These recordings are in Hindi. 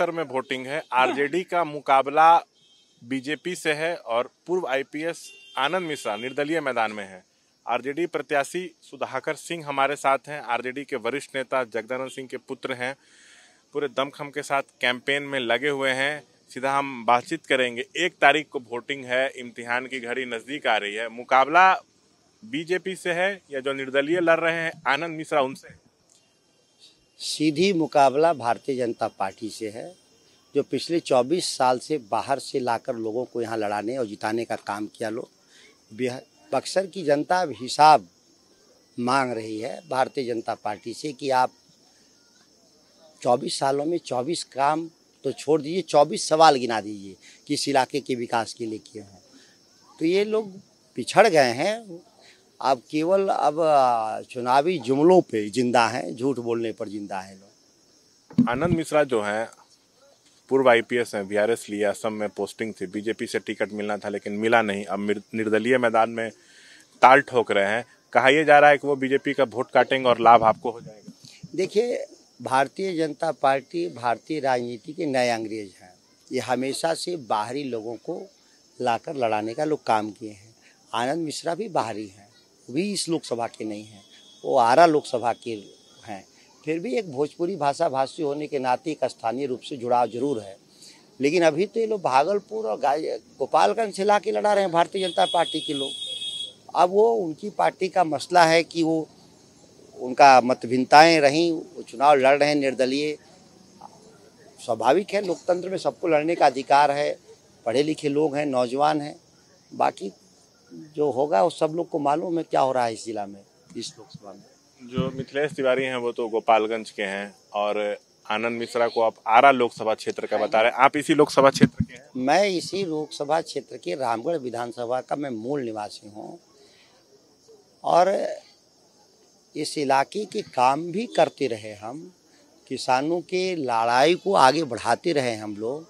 बक्सर में वोटिंग है। आरजेडी का मुकाबला बीजेपी से है और पूर्व आईपीएस आनंद मिश्रा निर्दलीय मैदान में है। आरजेडी प्रत्याशी सुधाकर सिंह हमारे साथ हैं। आरजेडी के वरिष्ठ नेता जगदानंद सिंह के पुत्र हैं। पूरे दमखम के साथ कैंपेन में लगे हुए हैं। सीधा हम बातचीत करेंगे। एक तारीख को वोटिंग है। इम्तिहान की घड़ी नज़दीक आ रही है। मुकाबला बीजेपी से है या जो निर्दलीय लड़ रहे हैं, आनंद मिश्रा उनसे। सीधी मुकाबला भारतीय जनता पार्टी से है, जो पिछले 24 साल से बाहर से लाकर लोगों को यहाँ लड़ाने और जिताने का काम किया लोग बक्सर की जनता अब हिसाब मांग रही है भारतीय जनता पार्टी से कि आप 24 सालों में 24 काम तो छोड़ दीजिए 24 सवाल गिना दीजिए कि इस इलाके के विकास के लिए किए हों। तो ये लोग पिछड़ गए हैं अब केवल अब चुनावी जुमलों पे ज़िंदा हैं झूठ बोलने पर ज़िंदा है लोग। आनंद मिश्रा जो हैं पूर्व आईपीएस हैं बीआरएस लिए असम में पोस्टिंग थी बीजेपी से टिकट मिलना था लेकिन मिला नहीं। अब निर्दलीय मैदान में ताल ठोक रहे हैं। कहा यह जा रहा है कि वो बीजेपी का वोट काटेंगे और लाभ आपको हो जाएगा? देखिए भारतीय जनता पार्टी भारतीय राजनीति के नए अंग्रेज़ हैं। ये हमेशा से बाहरी लोगों को लाकर लड़ाने का लोग काम किए हैं। आनंद मिश्रा भी बाहरी हैं। इस लोकसभा के नहीं हैं, वो आरा लोकसभा के हैं। फिर भी एक भोजपुरी भाषा भाषी होने के नाते एक स्थानीय रूप से जुड़ाव ज़रूर है। लेकिन अभी तो ये लोग भागलपुर और गोपालगंज से ला के लड़ा रहे हैं, भारतीय जनता पार्टी के लोग। अब वो उनकी पार्टी का मसला है कि वो, उनका मतभिन्नताएँ रहीं, वो चुनाव लड़ रहे हैं निर्दलीय। स्वाभाविक है, लोकतंत्र में सबको लड़ने का अधिकार है, पढ़े लिखे लोग हैं, नौजवान हैं, बाकी जो होगा वो सब लोग को मालूम है क्या हो रहा है इस जिला में इस लोकसभा में। जो मिथिलेश तिवारी हैं वो तो गोपालगंज के हैं और आनंद मिश्रा को आप आरा लोकसभा क्षेत्र का बता रहे हैं। आप इसी लोकसभा क्षेत्र के हैं? मैं इसी लोकसभा क्षेत्र के रामगढ़ विधानसभा का मैं मूल निवासी हूँ और इस इलाके के काम भी करते रहे हम किसानों के लड़ाई को आगे बढ़ाते रहे हम लोग।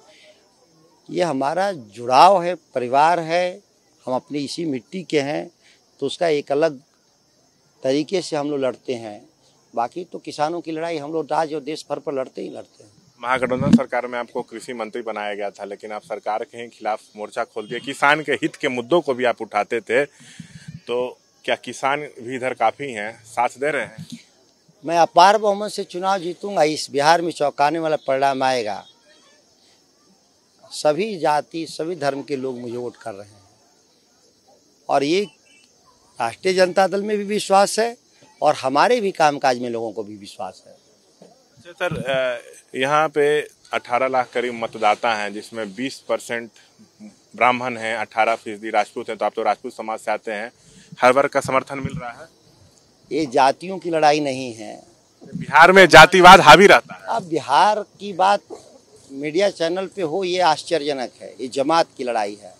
ये हमारा जुड़ाव है परिवार है हम अपनी इसी मिट्टी के हैं तो उसका एक अलग तरीके से हम लोग लड़ते हैं। बाकी तो किसानों की लड़ाई हम लोग राज्य और देश भर पर लड़ते ही लड़ते हैं। महागठबंधन सरकार में आपको कृषि मंत्री बनाया गया था लेकिन आप सरकार के खिलाफ मोर्चा खोल दिया। किसान के हित के मुद्दों को भी आप उठाते थे तो क्या किसान भी इधर काफ़ी हैं साथ दे रहे हैं? मैं अपार बहुमत से चुनाव जीतूँगा इस बिहार में चौंकाने वाला परिणाम आएगा। सभी जाति सभी धर्म के लोग मुझे वोट कर रहे हैं। और ये राष्ट्रीय जनता दल में भी विश्वास है और हमारे भी कामकाज में लोगों को भी विश्वास है। अच्छा सर यहाँ पे 18 लाख करीब मतदाता हैं जिसमें 20 परसेंट ब्राह्मण हैं 18 फ़ीसदी राजपूत हैं तो आप तो राजपूत समाज से आते हैं। हर वर्ग का समर्थन मिल रहा है? ये जातियों की लड़ाई नहीं है। बिहार में जातिवाद हावी रहता है। अब बिहार की बात मीडिया चैनल पे हो ये आश्चर्यजनक है। ये जमात की लड़ाई है।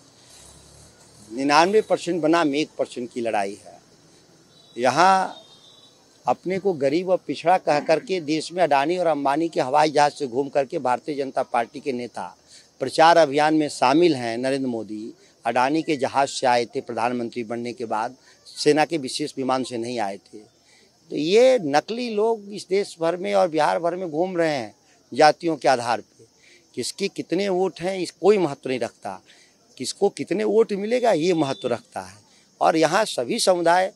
निन्यानवे परसेंट बनाम एक परसेंट की लड़ाई है। यहाँ अपने को गरीब और पिछड़ा कह करके देश में अडानी और अंबानी के हवाई जहाज़ से घूम करके भारतीय जनता पार्टी के नेता प्रचार अभियान में शामिल हैं नरेंद्र मोदी। अडानी के जहाज़ से आए थे प्रधानमंत्री बनने के बाद, सेना के विशेष विमान से नहीं आए थे। तो ये नकली लोग इस देश भर में और बिहार भर में घूम रहे हैं जातियों के आधार पर किसके कितने वोट हैं, इस कोई महत्व नहीं रखता। किसको कितने वोट मिलेगा ये महत्व रखता है। और यहाँ सभी समुदाय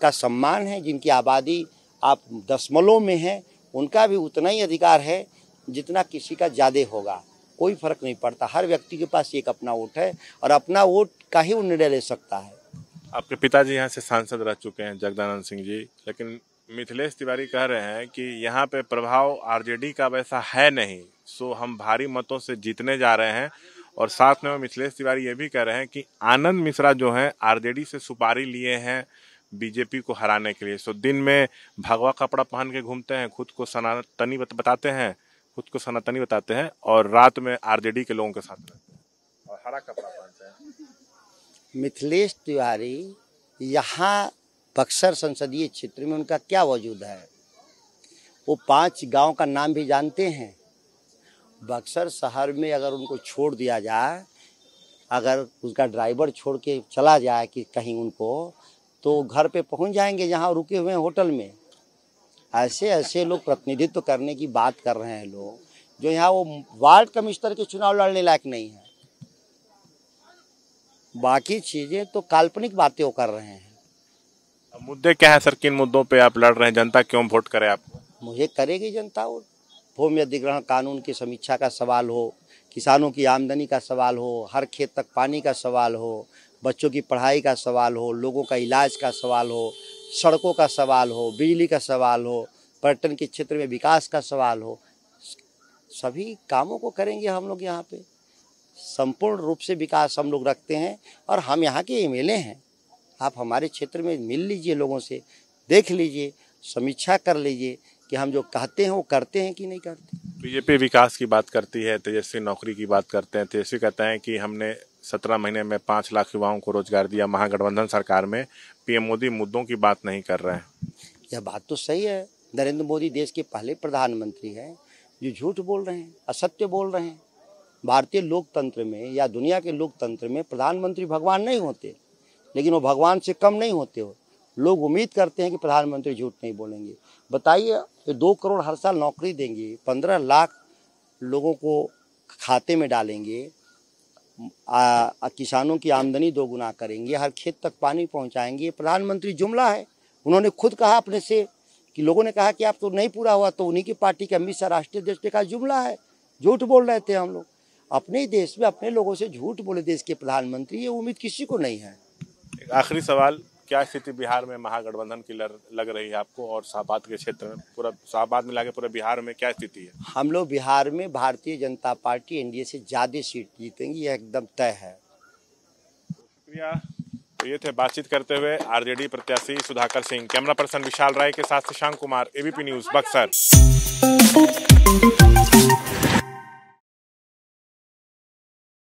का सम्मान है, जिनकी आबादी आप दशमलव में है, उनका भी उतना ही अधिकार है जितना किसी का ज़्यादा होगा। कोई फ़र्क नहीं पड़ता, हर व्यक्ति के पास एक अपना वोट है और अपना वोट का ही वो निर्णय ले सकता है। आपके पिताजी यहाँ से सांसद रह चुके हैं, जगदानंद सिंह जी, लेकिन मिथिलेश तिवारी कह रहे हैं कि यहाँ पे प्रभाव आरजेडी का वैसा है नहीं, सो हम भारी मतों से जीतने जा रहे हैं। और साथ में मिथिलेश तिवारी ये भी कह रहे हैं कि आनंद मिश्रा जो हैं, आरजेडी से सुपारी लिए हैं बीजेपी को हराने के लिए। सो दिन में भगवा कपड़ा पहन के घूमते हैं, खुद को सनातनी बताते हैं, खुद को सनातनी बताते हैं और रात में आरजेडी के लोगों के साथ रहते हैं और हरा कपड़ा पहनते हैं। मिथिलेश तिवारी, यहाँ बक्सर संसदीय क्षेत्र में उनका क्या वजूद है? वो पाँच गाँव का नाम भी जानते हैं। बक्सर शहर में अगर उनको छोड़ दिया जाए अगर उसका ड्राइवर छोड़ के चला जाए कि कहीं उनको तो घर पे पहुँच जाएँगे जहाँ रुके हुए हैं होटल में। ऐसे ऐसे लोग प्रतिनिधित्व करने की बात कर रहे हैं लोग जो यहाँ वो वार्ड कमिश्नर के चुनाव लड़ने लायक नहीं है। बाकी चीज़ें तो काल्पनिक बातें वो कर रहे हैं। मुद्दे क्या है सर? किन मुद्दों पे आप लड़ रहे हैं? जनता क्यों वोट करे आपको? मुझे करेगी जनता वो भूमि अधिग्रहण कानून की समीक्षा का सवाल हो, किसानों की आमदनी का सवाल हो, हर खेत तक पानी का सवाल हो, बच्चों की पढ़ाई का सवाल हो, लोगों का इलाज का सवाल हो, सड़कों का सवाल हो, बिजली का सवाल हो, पर्यटन के क्षेत्र में विकास का सवाल हो, सभी कामों को करेंगे हम लोग यहाँ पे। संपूर्ण रूप से विकास हम लोग रखते हैं और हम यहाँ के एम हैं। आप हमारे क्षेत्र में मिल लीजिए लोगों से, देख लीजिए, समीक्षा कर लीजिए कि हम जो कहते हैं वो करते हैं कि नहीं करते? बीजेपी विकास की बात करती है तेजस्वी नौकरी की बात करते हैं। तेजस्वी कहते हैं कि हमने सत्रह महीने में पाँच लाख युवाओं को रोज़गार दिया। महागठबंधन सरकार में पीएम मोदी मुद्दों की बात नहीं कर रहे हैं। यह बात तो सही है। नरेंद्र मोदी देश के पहले प्रधानमंत्री हैं जो झूठ बोल रहे हैं असत्य बोल रहे हैं। भारतीय लोकतंत्र में या दुनिया के लोकतंत्र में प्रधानमंत्री भगवान नहीं होते लेकिन वो भगवान से कम नहीं होते हो। लोग उम्मीद करते हैं कि प्रधानमंत्री झूठ नहीं बोलेंगे। बताइए ये दो करोड़ हर साल नौकरी देंगे पंद्रह लाख लोगों को खाते में डालेंगे आ, किसानों की आमदनी दोगुना करेंगे हर खेत तक पानी पहुंचाएँगे। प्रधानमंत्री जुमला है। उन्होंने खुद कहा अपने से कि लोगों ने कहा कि आप तो नहीं पूरा हुआ तो उन्हीं की पार्टी के अमित शाह राष्ट्रीय अध्यक्ष ने कहा जुमला है झूठ बोल रहे थे हम लोग। अपने देश में अपने लोगों से झूठ बोले देश के प्रधानमंत्री ये उम्मीद किसी को नहीं है। आखिरी सवाल क्या स्थिति बिहार में महागठबंधन की लग रही है आपको और शाहबाद के क्षेत्र में? पूरा शाहबाद मिला के पूरे बिहार में क्या स्थिति है? हम लोग बिहार में भारतीय जनता पार्टी एनडीए से ज़्यादा सीट जीतेंगे यह एकदम तय है। शुक्रिया। तो ये थे बातचीत करते हुए आरजेडी प्रत्याशी सुधाकर सिंह। कैमरा पर्सन विशाल राय के साथ शशांक कुमार एबीपी न्यूज़ बक्सर।